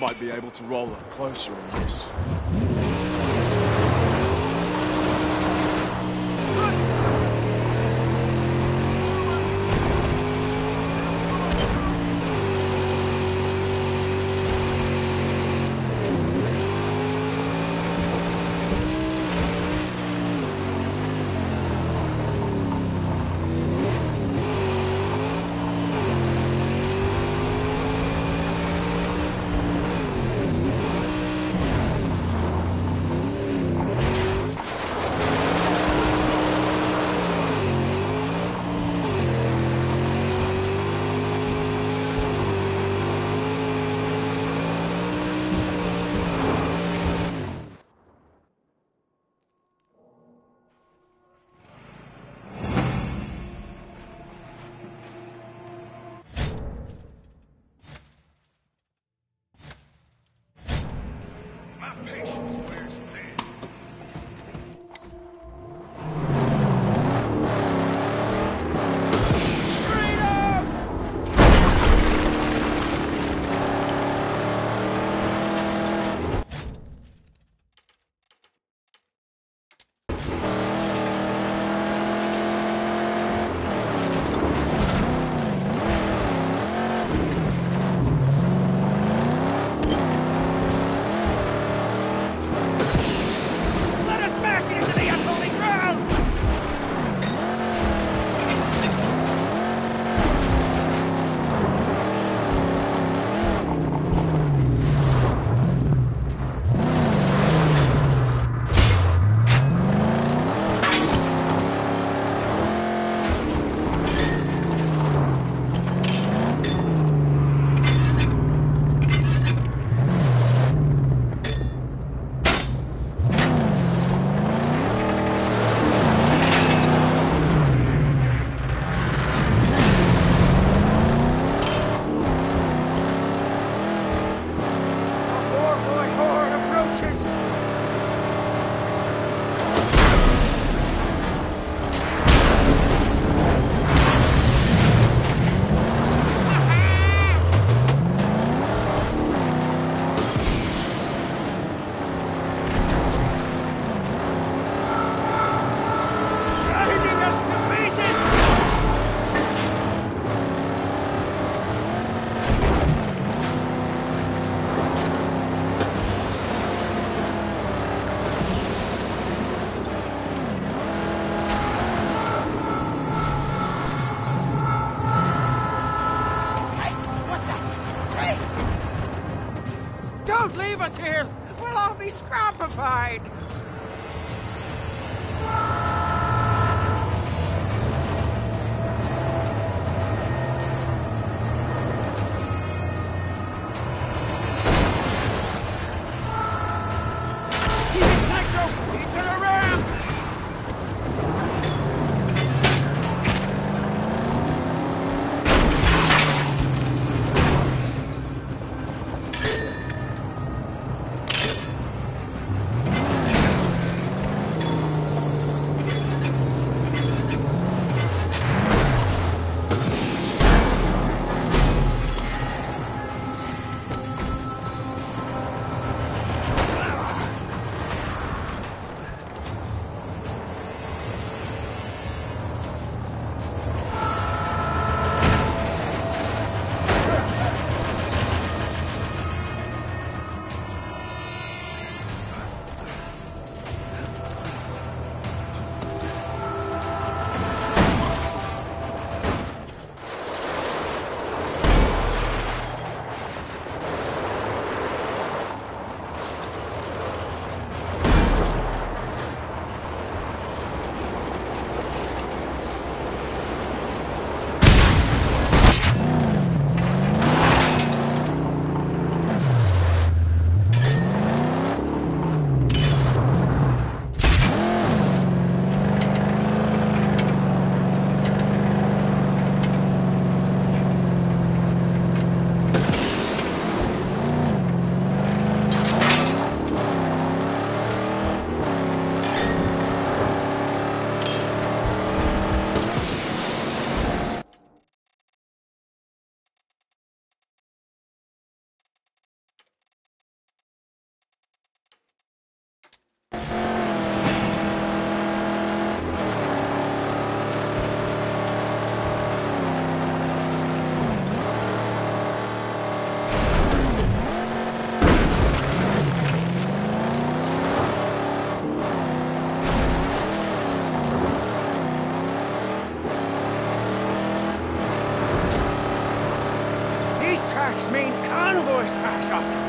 Might be able to roll up closer on this. Don't leave us here! We'll all be scrampified! Keep it, Nitro! He's gonna ram! Jack's main convoys pass often.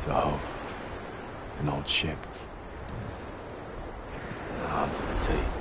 It's a hope. An old ship. And armed to the teeth.